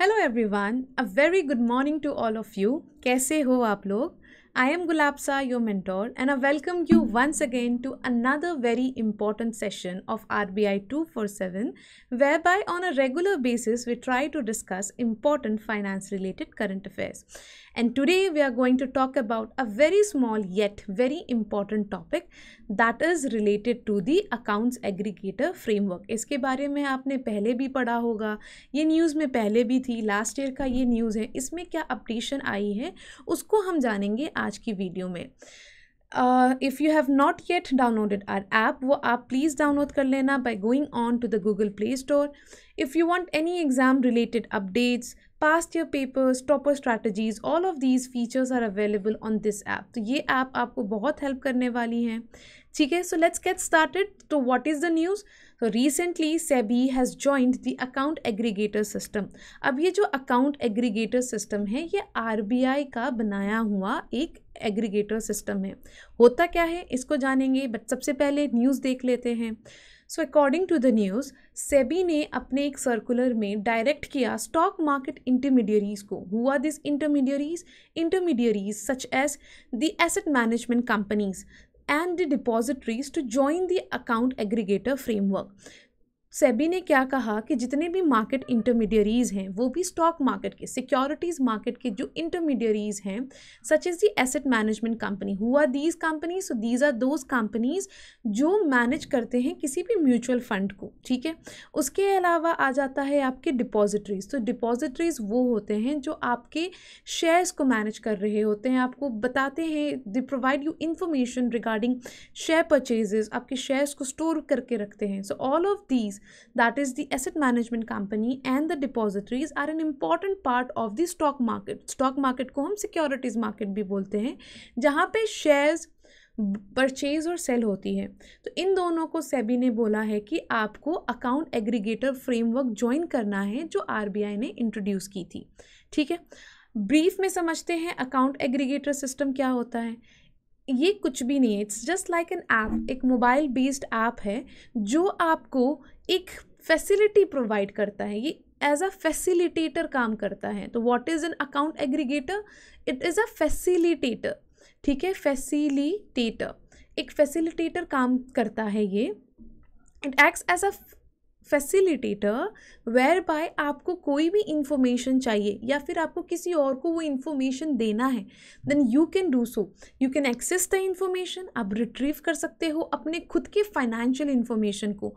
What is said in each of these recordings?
Hello everyone a very good morning to all of you कैसे हो आप लोग I am Gulabsa, your mentor, and I welcome you once again to another very important session of RBI 247, whereby on a regular basis we try to discuss important finance related current affairs. And today we are going to talk about a very small yet very important topic that is related to the accounts aggregator framework. इसके बारे में आपने पहले भी पढ़ा होगा, ये news में पहले भी थी लास्ट ईयर का ये न्यूज़ है, इसमें क्या अपडेशन आई है, उसको हम जानेंगे आज की वीडियो में if you have not yet downloaded our app वो आप प्लीज़ डाउनलोड कर लेना by going on to the Google Play Store if you want any exam related updates past your papers topper strategies all of these features are available on this app तो ये app आप आपको बहुत help करने वाली हैं। ठीक है? सो लेट्स गेट स्टार्टेड तो व्हाट इज़ द न्यूज़ तो recently SEBI has joined the account aggregator system अब ये जो अकाउंट एग्रीगेटर सिस्टम है, ये आरबीआई का बनाया हुआ एक एग्रीगेटर सिस्टम है। होता क्या है? इसको जानेंगे बट सबसे पहले न्यूज़ देख लेते हैं। So according to the news SEBI ने अपने एक सर्कुलर में डायरेक्ट किया स्टॉक मार्केट इंटरमीडियरीज को। हुआ this intermediaries intermediaries such as the asset management companies and the depositories to join the account aggregator framework. SEBI ने क्या कहा कि जितने भी मार्केट इंटरमीडियरीज हैं, वो भी स्टॉक मार्केट के सिक्योरिटीज़ मार्केट के जो इंटरमीडियरीज हैं such is the asset management company हुआ these companies so these are those companies जो मैनेज करते हैं किसी भी म्यूचुअल फंड को, ठीक है? उसके अलावा आ जाता है आपके डिपॉजिटरीज तो डिपॉजिटरीज वो होते हैं जो आपके शेयर्स को मैनेज कर रहे होते हैं। आपको बताते हैं they provide you information regarding share purchases आपके शेयर्स को स्टोर करके रखते हैं। So all of these that is the asset management company and the depositories are an important part of the stock market. Stock market को हम securities market भी बोलते हैं, जहाँ पे shares परचेज और सेल होती है। तो इन दोनों को सेबी ने बोला है कि आपको अकाउंट एग्रीगेटर फ्रेमवर्क ज्वाइन करना है, जो आरबीआई ने इंट्रोड्यूस की थी। ठीक है? ब्रीफ में समझते हैं अकाउंट एग्रीगेटर सिस्टम क्या होता है। ये कुछ भी नहीं है। It's just like an app एक मोबाइल बेस्ड ऐप है, जो आपको एक फैसिलिटी प्रोवाइड करता है, ये एज अ फैसिलिटेटर काम करता है। तो what is an account aggregator it is a facilitator ठीक है? फैसिलिटेटर एक फैसिलिटेटर काम करता है ये। It acts as a facilitator whereby आपको कोई भी इंफॉर्मेशन चाहिए या फिर आपको किसी और को वो इन्फॉर्मेशन देना है then you can do so you can access the information आप रिट्रीव कर सकते हो अपने खुद के फाइनेंशियल इंफॉर्मेशन को।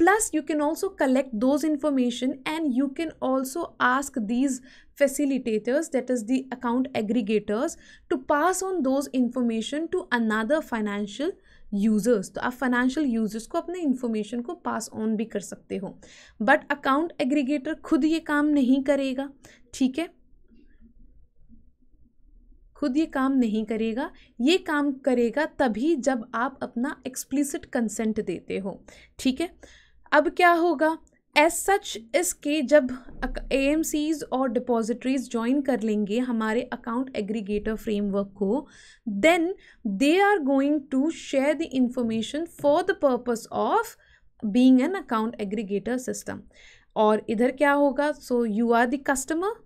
Plus you can also collect those information and you can also ask these facilitators that is the account aggregators to pass on those information to another financial users तो आप financial users को अपने information को pass on भी कर सकते हो but account aggregator खुद ये काम नहीं करेगा ठीक है खुद ये काम नहीं करेगा ये काम करेगा तभी जब आप अपना एक्सप्लिसिट कंसेंट देते हो ठीक है अब क्या होगा? एज सच इसके जब ए एम सीज और डिपॉजिटरीज ज्वाइन कर लेंगे हमारे अकाउंट एग्रीगेटर फ्रेमवर्क को then they are going to share the information for the purpose of being an account aggregator system और इधर क्या होगा? So you are the customer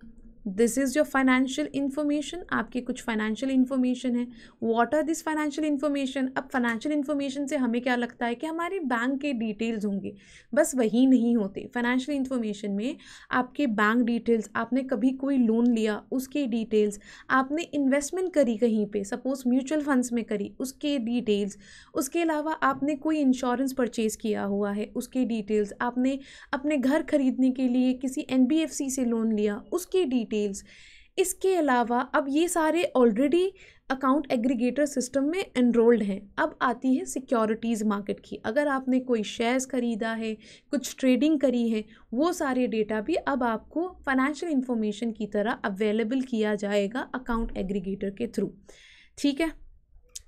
this is your financial information आपकी कुछ फाइनेंशियल इन्फॉर्मेशन है। What are this financial information अब financial information से हमें क्या लगता है कि हमारे बैंक के डिटेल्स होंगे। बस वही नहीं होते। फाइनेंशियल इन्फॉर्मेशन में आपके बैंक डिटेल्स आपने कभी कोई लोन लिया, उसके डिटेल्स आपने इन्वेस्टमेंट करी कहीं पर सपोज़ म्यूचुअल फंड्स में करी, उसके डिटेल्स उसके अलावा आपने कोई इंश्योरेंस परचेज़ किया हुआ है, उसके डिटेल्स आपने अपने घर खरीदने के लिए किसी एन बी एफ़ सी से लोन लिया, उसके डिटेल्स डिटेल्स इसके अलावा अब ये सारे ऑलरेडी अकाउंट एग्रीगेटर सिस्टम में एनरोल्ड हैं। अब आती है सिक्योरिटीज़ मार्केट की। अगर आपने कोई शेयर्स ख़रीदा है, कुछ ट्रेडिंग करी है, वो सारे डेटा भी अब आपको फाइनेंशियल इंफॉर्मेशन की तरह अवेलेबल किया जाएगा अकाउंट एग्रीगेटर के थ्रू ठीक है?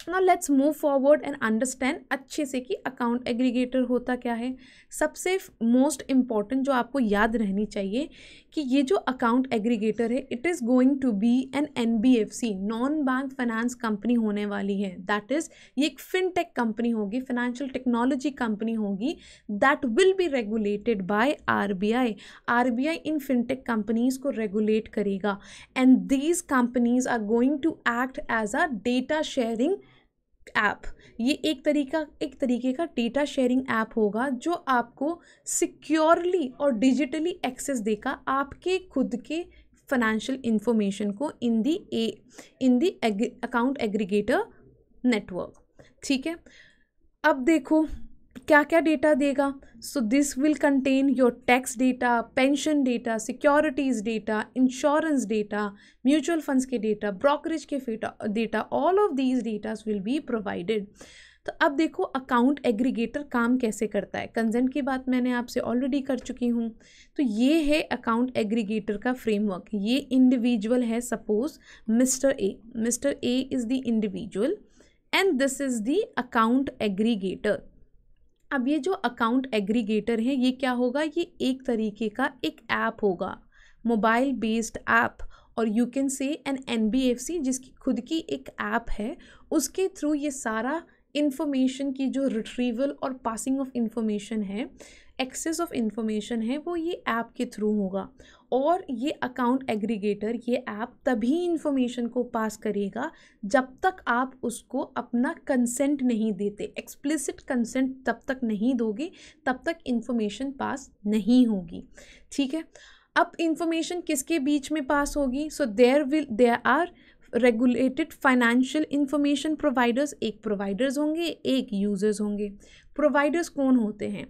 ना let's move forward and understand अच्छे से कि अकाउंट एग्रीगेटर होता क्या है। सबसे मोस्ट इंपॉर्टेंट जो आपको याद रहनी चाहिए कि ये जो अकाउंट एग्रीगेटर है it is going to be an N B F C non bank finance company होने वाली है। दैट इज़ ये एक फिनटेक कंपनी होगी फाइनेंशियल टेक्नोलॉजी कंपनी होगी that will be regulated by R B I R B I in fintech companies को regulate करेगा। And these companies are going to act as a data sharing app ये एक तरीका, एक तरीके का डेटा शेयरिंग ऐप होगा जो आपको सिक्योरली और डिजिटली एक्सेस देगा आपके खुद के फाइनेंशियल इंफॉर्मेशन को in the a in the account aggregator network ठीक है? अब देखो क्या क्या डेटा देगा? So this will contain your tax data pension data securities data insurance data mutual funds के डेटा ब्रोकरेज के data all of these datas will be provided तो अब देखो अकाउंट एग्रीगेटर काम कैसे करता है? कंजेंट की बात मैंने आपसे ऑलरेडी कर चुकी हूँ। तो ये है अकाउंट एग्रीगेटर का फ्रेमवर्क ये इंडिविजुअल है suppose mister A mister A is the individual and this is the account aggregator अब ये जो अकाउंट एग्रीगेटर है, ये क्या होगा? ये एक तरीके का एक ऐप होगा मोबाइल बेस्ड ऐप और you can say an an जिसकी खुद की एक ऐप है, उसके थ्रू ये सारा इन्फॉर्मेशन की जो रिट्रीवल और पासिंग ऑफ़ इन्फॉर्मेशन है एक्सेस ऑफ़ इंफॉर्मेशन है, वो ये ऐप के थ्रू होगा। और ये अकाउंट एग्रीगेटर ये ऐप तभी इंफॉर्मेशन को पास करेगा जब तक आप उसको अपना कंसेंट नहीं देते। एक्सप्लिसिट कंसेंट तब तक नहीं दोगे, तब तक इंफॉर्मेशन पास नहीं होगी। ठीक है? अब इंफॉर्मेशन किसके बीच में पास होगी? So there will there are regulated financial information providers एक प्रोवाइडर्स होंगे, एक यूज़र्स होंगे। प्रोवाइडर्स कौन होते हैं?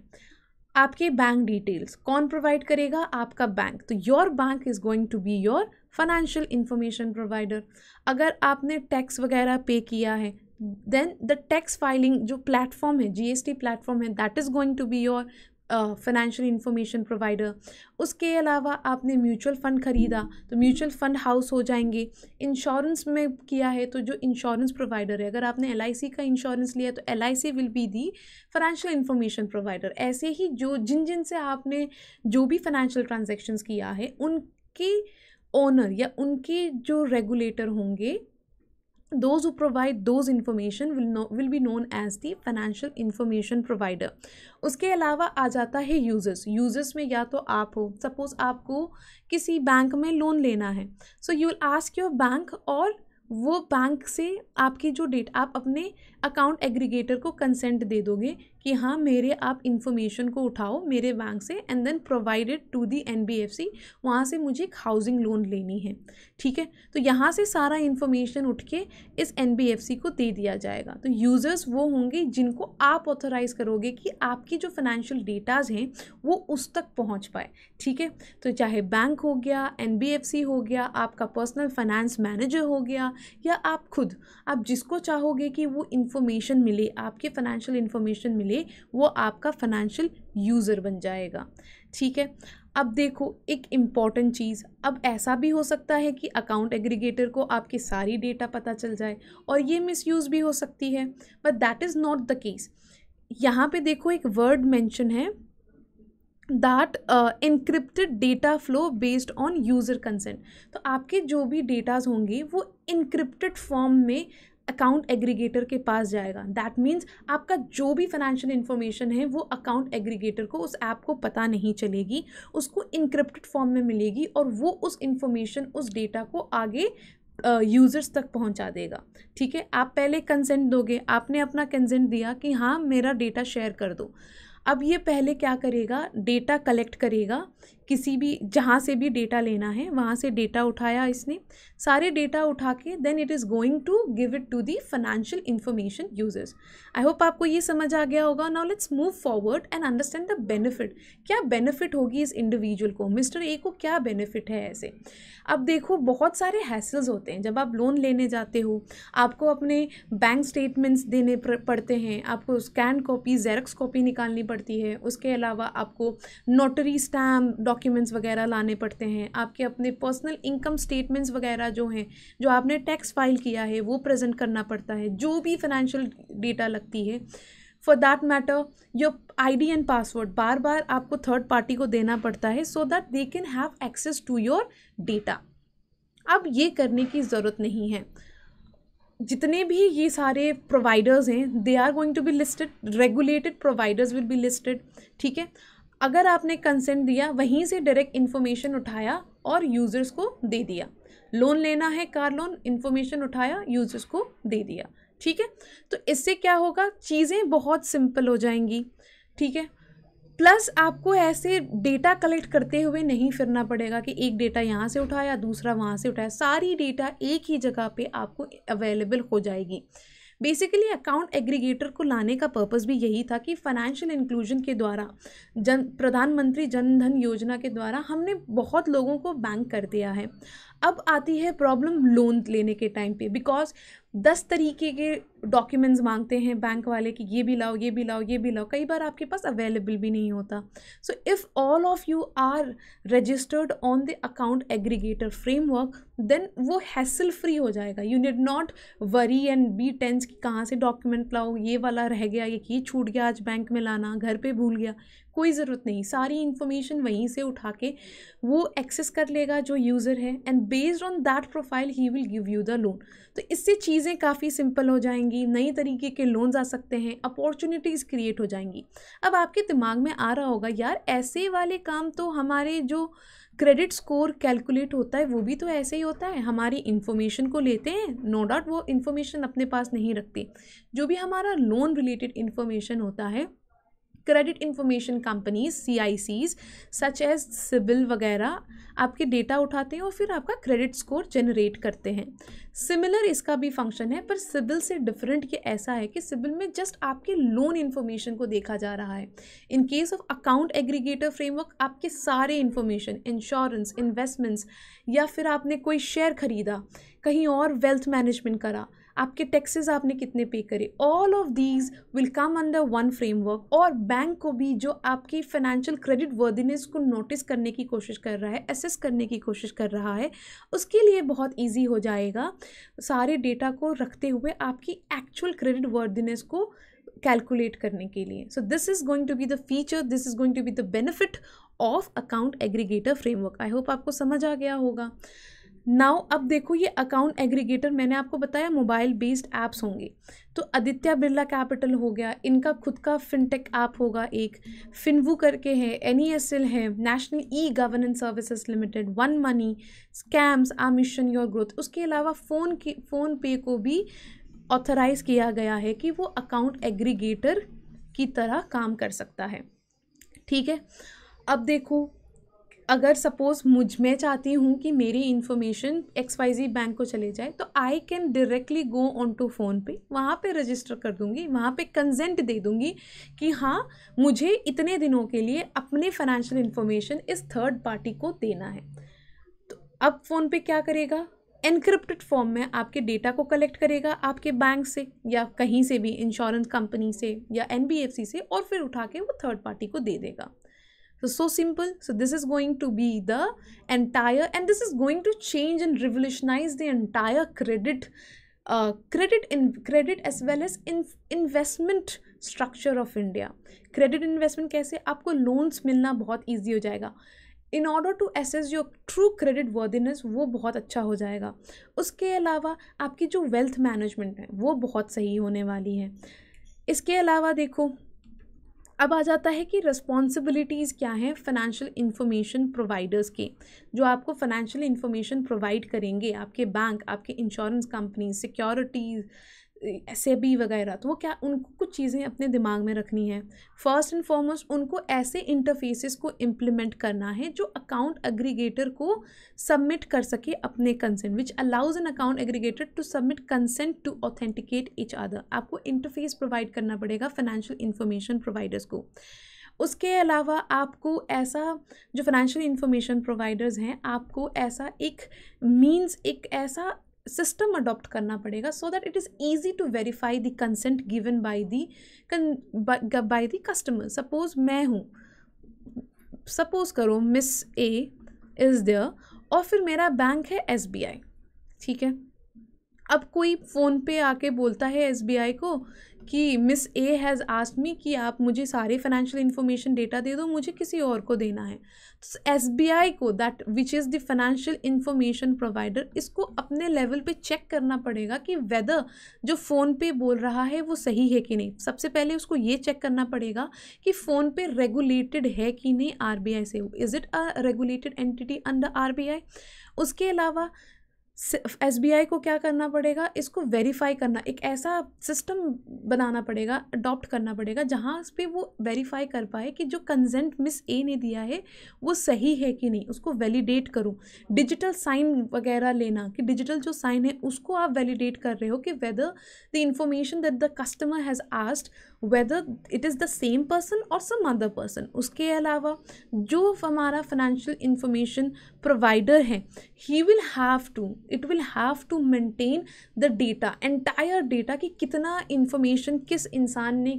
आपके बैंक डिटेल्स कौन प्रोवाइड करेगा? आपका बैंक तो your bank is going to be your financial information provider अगर आपने टैक्स वगैरह पे किया है देन द टैक्स फाइलिंग जो प्लेटफॉर्म है जी एस टी प्लेटफॉर्म है that is going to be your financial information provider उसके अलावा आपने म्यूचुअल फ़ंड ख़रीदा तो म्यूचुअल फ़ंड हाउस हो जाएँगे। इंश्योरेंस में किया है तो जो इंश्योरेंस प्रोवाइडर है, अगर आपने एलआईसी का इंश्योरेंस लिया तो LIC will be the financial information provider ऐसे ही जो, जिन जिन से आपने जो भी फाइनेंशियल ट्रांजेक्शन्स किया है, उनके ओनर या उनके जो रेगुलेटर होंगे those who provide those information will know will be known as the financial information provider उसके अलावा आ जाता है users users में या तो आप हो suppose आपको किसी बैंक में लोन लेना है so you will ask your bank और वो बैंक से आपकी जो डेट आप अपने अकाउंट एग्रीगेटर को कंसेंट दे दोगे कि हाँ मेरे आप इन्फॉर्मेशन को उठाओ मेरे बैंक से and then provided to the N B F C वहाँ से मुझे एक हाउसिंग लोन लेनी है। ठीक है? तो यहाँ से सारा इन्फॉर्मेशन उठ के इस एन बी एफ़ सी को दे दिया जाएगा। तो यूज़र्स वो होंगे जिनको आप ऑथोराइज़ करोगे कि आपकी जो फाइनेंशियल डेटाज़ हैं, वो उस तक पहुँच पाए। ठीक है? तो चाहे बैंक हो गया एन बी एफ़ सी हो गया, आपका पर्सनल फाइनेंस मैनेजर हो गया, या आप खुद, आप जिसको चाहोगे कि वो इन्फॉर्मेशन मिले, आपके फाइनेंशियल इन्फॉर्मेशन मिले, वो आपका फाइनेंशियल यूज़र बन जाएगा। ठीक है? अब देखो, एक इंपॉर्टेंट चीज़, अब ऐसा भी हो सकता है कि अकाउंट एग्रीगेटर को आपकी सारी डेटा पता चल जाए और ये मिसयूज़ भी हो सकती है but that is not the case यहाँ पे देखो एक वर्ड मेंशन है that encrypted data flow based on user consent तो आपके जो भी डेटाज होंगे, वो इनक्रिप्टेड फॉर्म में अकाउंट एग्रीगेटर के पास जाएगा। दैट मीन्स आपका जो भी फाइनेंशियल इन्फॉर्मेशन है वो अकाउंट एग्रीगेटर को उस ऐप को पता नहीं चलेगी उसको इनक्रिप्टेड फॉर्म में मिलेगी और वो उस इन्फॉर्मेशन उस डेटा को आगे यूज़र्स uh, तक पहुँचा देगा। ठीक है? आप पहले कंसेंट दोगे। आपने अपना कंसेंट दिया कि हाँ मेरा डेटा शेयर कर दो। अब ये पहले क्या करेगा? डेटा कलेक्ट करेगा किसी भी, जहाँ से भी डेटा लेना है, वहाँ से डेटा उठाया इसने। सारे डेटा उठा के then it is going to give it to the financial information users I hope आपको ये समझ आ गया होगा। Now let's move forward and understand the benefit क्या बेनिफिट होगी इस इंडिविजुअल को? मिस्टर ए को क्या बेनिफिट है ऐसे? अब देखो, बहुत सारे हैसल्स होते हैं। जब आप लोन लेने जाते हो, आपको अपने बैंक स्टेटमेंट्स देने पड़ते हैं। आपको स्कैन कॉपी जेरक्स कॉपी निकालनी पड़ती है। उसके अलावा आपको नोटरी स्टैम्प डॉक्यूमेंट्स वगैरह लाने पड़ते हैं, आपके अपने पर्सनल इनकम स्टेटमेंट्स वगैरह जो हैं, जो आपने टैक्स फ़ाइल किया है, वो प्रेजेंट करना पड़ता है, जो भी फाइनेंशियल डेटा लगती है। For that matter your I D and password बार बार आपको थर्ड पार्टी को देना पड़ता है so that they can have access to your data अब ये करने की ज़रूरत नहीं है। जितने भी ये सारे प्रोवाइडर्स हैं they are going to be listed regulated providers will be listed ठीक है? अगर आपने कंसेंट दिया, वहीं से डायरेक्ट इन्फॉर्मेशन उठाया और यूज़र्स को दे दिया। लोन लेना है कार लोन इन्फॉर्मेशन उठाया यूज़र्स को दे दिया। ठीक है? तो इससे क्या होगा? चीज़ें बहुत सिंपल हो जाएँगी। ठीक है? प्लस आपको ऐसे डेटा कलेक्ट करते हुए नहीं फिरना पड़ेगा कि एक डेटा यहाँ से उठाया, दूसरा वहाँ से उठाया। सारी डेटा एक ही जगह पे आपको अवेलेबल हो जाएगी। बेसिकली अकाउंट एग्रीगेटर को लाने का पर्पज़ भी यही था कि फाइनेंशियल इंक्लूजन के द्वारा, जन, प्रधानमंत्री जन धन योजना के द्वारा हमने बहुत लोगों को बैंक कर दिया है। अब आती है प्रॉब्लम लोन लेने के टाइम पे बिकॉज़ दस तरीके के डॉक्यूमेंट्स मांगते हैं बैंक वाले कि ये भी लाओ, ये भी लाओ, ये भी लाओ। कई बार आपके पास अवेलेबल भी नहीं होता। So if all of you are registered on the account aggregator framework then वो हैसल फ्री हो जाएगा। You need not worry and be tense कि कहाँ से डॉक्यूमेंट लाओ, ये वाला रह गया, ये ये छूट गया, आज बैंक में लाना, घर पे भूल गया। कोई ज़रूरत नहीं, सारी इन्फॉर्मेशन वहीं से उठा के वो एक्सेस कर लेगा जो यूज़र है and based on that profile he will give you the loan तो इससे चीज़ें काफ़ी सिंपल हो जाएँगी नई तरीके के लोन्स आ सकते हैं अपॉर्चुनिटीज़ क्रिएट हो जाएँगी। अब आपके दिमाग में आ रहा होगा, यार, ऐसे वाले काम तो हमारे जो क्रेडिट स्कोर कैलकुलेट होता है वो भी तो ऐसे ही होता है। हमारी इन्फॉर्मेशन को लेते हैं नो डाउट वो इन्फॉर्मेशन अपने पास नहीं रखते। जो भी हमारा लोन रिलेटेड इन्फॉर्मेशन होता है credit information companies see such as CIBIL वगैरह, आपके डेटा उठाते हैं और फिर आपका क्रेडिट स्कोर जनरेट करते हैं। सिमिलर इसका भी फ़ंक्शन है, पर सिबिल से डिफरेंट ये ऐसा है कि सिबिल में जस्ट आपके लोन इन्फॉर्मेशन को देखा जा रहा है। In case of account aggregator framework आपके सारे इन्फॉर्मेशन इंश्योरेंस इन्वेस्टमेंट्स या फिर आपने कोई शेयर खरीदा, कहीं और वेल्थ मैनेजमेंट करा आपके टैक्सेस आपने कितने पे करे? All of these will come under one framework और बैंक को भी जो आपकी फाइनेंशियल क्रेडिट वर्दिनेस को नोटिस करने की कोशिश कर रहा है असेस करने की कोशिश कर रहा है, उसके लिए बहुत ईजी हो जाएगा। सारे डेटा को रखते हुए आपकी एक्चुअल क्रेडिट वर्दिनेस को कैलकुलेट करने के लिए। So this is going to be the feature this is going to be the benefit of account aggregator framework I hope आपको समझ आ गया होगा। नाउ अब देखो ये अकाउंट एग्रीगेटर मैंने आपको बताया मोबाइल बेस्ड ऐप्स होंगे। तो आदित्य बिरला कैपिटल हो गया, इनका खुद का फिनटेक ऐप होगा एक फिनवू करके है एन ई एस एल है national e governance services limited one money scams आ मिशन योर ग्रोथ उसके अलावा फ़ोन के फ़ोन पे को भी ऑथराइज़ किया गया है कि वो अकाउंट एग्रीगेटर की तरह काम कर सकता है। ठीक है? अब देखो अगर सपोज़ मुझमें चाहती हूँ कि मेरी information X Y Z bank को चले जाए तो I can directly go on to PhonePe, वहाँ पे रजिस्टर कर दूँगी, वहाँ पे कंजेंट दे दूँगी कि हाँ मुझे इतने दिनों के लिए अपने फाइनेंशियल इन्फॉर्मेशन इस थर्ड पार्टी को देना है। तो अब फ़ोन पे क्या करेगा? एनक्रिप्टेड फॉर्म में आपके डेटा को कलेक्ट करेगा आपके बैंक से या कहीं से भी इंश्योरेंस कंपनी से या एनबीएफसी से, और फिर उठा के वो थर्ड पार्टी को दे देगा। So, so simple. So, this is going to be the entire, and this is going to change and revolutionize the entire credit, uh, credit in credit as well as in investment structure of India credit investment कैसे आपको loans मिलना बहुत easy हो जाएगा in order to assess your true creditworthiness वो बहुत अच्छा हो जाएगा उसके अलावा आपकी जो वेल्थ मैनेजमेंट है वो बहुत सही होने वाली है इसके अलावा देखो अब आ जाता है कि रिस्पॉन्सिबिलिटीज़ क्या हैं फाइनेंशियल इन्फॉर्मेशन प्रोवाइडर्स के, जो आपको फाइनेंशियल इन्फॉर्मेशन प्रोवाइड करेंगे, आपके बैंक आपके इंश्योरेंस कंपनी सिक्योरिटीज़ भी वगैरह तो वो क्या उनको कुछ चीज़ें अपने दिमाग में रखनी है। फ़र्स्ट एंड फॉरमोस्ट उनको ऐसे इंटरफेसेस को इम्प्लीमेंट करना है, जो अकाउंट एग्रीगेटर को सबमिट कर सके अपने consent which allows an account aggregator to submit consent to authenticate each other आपको इंटरफेस प्रोवाइड करना पड़ेगा फाइनेंशियल इंफॉर्मेशन प्रोवाइडर्स को। उसके अलावा आपको ऐसा, जो फाइनेंशियल इंफॉर्मेशन प्रोवाइडर्स हैं, आपको ऐसा एक मीन्स एक ऐसा सिस्टम अडॉप्ट करना पड़ेगा so that it is easy to verify the consent given by the by the customer suppose मैं हूँ सपोज़ करो मिस ए इज़ देयर और फिर मेरा बैंक है एस बी आई ठीक है? अब कोई फ़ोन पे आके बोलता है एस बी आई को कि Miss A has asked me कि आप मुझे सारे फाइनेंशियल इन्फॉर्मेशन डेटा दे दो, मुझे किसी और को देना है। तो एस बी आई को that which is the financial information provider इसको अपने लेवल पे चेक करना पड़ेगा कि वेदर जो फ़ोन पे बोल रहा है वो सही है कि नहीं। सबसे पहले उसको ये चेक करना पड़ेगा कि फ़ोन पे रेगुलेटेड है कि नहीं आर बी आई से। Is it a regulated entity under R B I उसके अलावा आई को क्या करना पड़ेगा? इसको वेरीफाई करना, एक ऐसा सिस्टम बनाना पड़ेगा अडॉप्ट करना पड़ेगा, जहाँ पे वो वेरीफाई कर पाए कि जो कंजेंट मिस ए ने दिया है, वो सही है कि नहीं, उसको वैलिडेट करूँ। डिजिटल साइन वगैरह लेना, कि डिजिटल जो साइन है, उसको आप वैलिडेट कर रहे हो कि whether the information that the customer has asked whether it is the same person और सम अदर पर्सन उसके अलावा, जो हमारा फाइनेंशियल इंफॉर्मेशन प्रोवाइडर है he will have to it will have to maintain the data entire data कि कितना information किस इंसान ने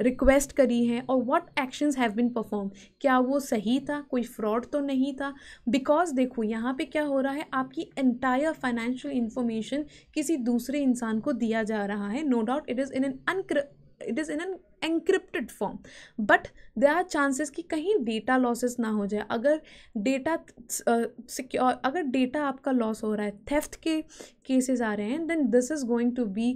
रिक्वेस्ट करी है और what actions have been performed क्या वो सही था? कोई फ्रॉड तो नहीं था? बिकॉज़ देखो, यहाँ पे क्या हो रहा है, आपकी एंटायर फाइनेंशियल इंफॉर्मेशन किसी दूसरे इंसान को दिया जा रहा है. No doubt it is in an अनक्र it is in an encrypted form but there are chances कि कहीं डेटा लॉसेस ना हो जाए। अगर डेटा सिक्योर अगर डेटा आपका लॉस हो रहा है थेफ्ट के केसेस आ रहे हैं then this is going to be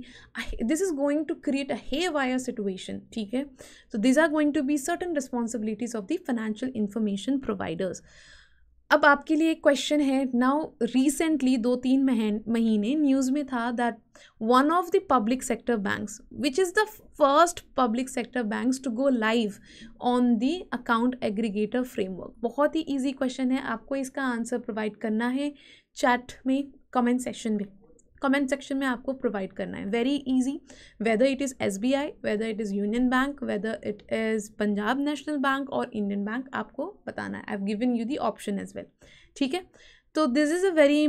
this is going to create a haywire situation ठीक है? तो this are going to be certain responsibilities of the financial information providers अब आपके लिए एक क्वेश्चन है। नाउ रिसेंटली दो तीन महीने न्यूज़ में था that one of the public sector banks which is the first public sector banks to go live on the account aggregator framework बहुत ही ईजी क्वेश्चन है। आपको इसका आंसर प्रोवाइड करना है चैट में कमेंट सेशन में। कमेंट सेक्शन में आपको प्रोवाइड करना है। Very easy whether it is S B I whether it is union bank whether it is Punjab national bank और इंडियन बैंक आपको बताना है। I have given you the option as well ठीक है? तो this is a very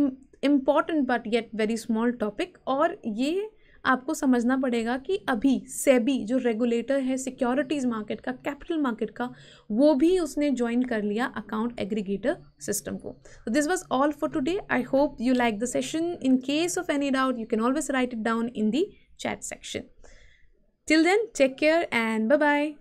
important but yet very small topic और ये आपको समझना पड़ेगा कि अभी सेबी, जो रेगुलेटर है सिक्योरिटीज़ मार्केट का कैपिटल मार्केट का, वो भी उसने ज्वाइन कर लिया अकाउंट एग्रीगेटर सिस्टम को। तो this was all for today I hope you like the session in case of any doubt you can always write it down in the chat section till then take care and bye bye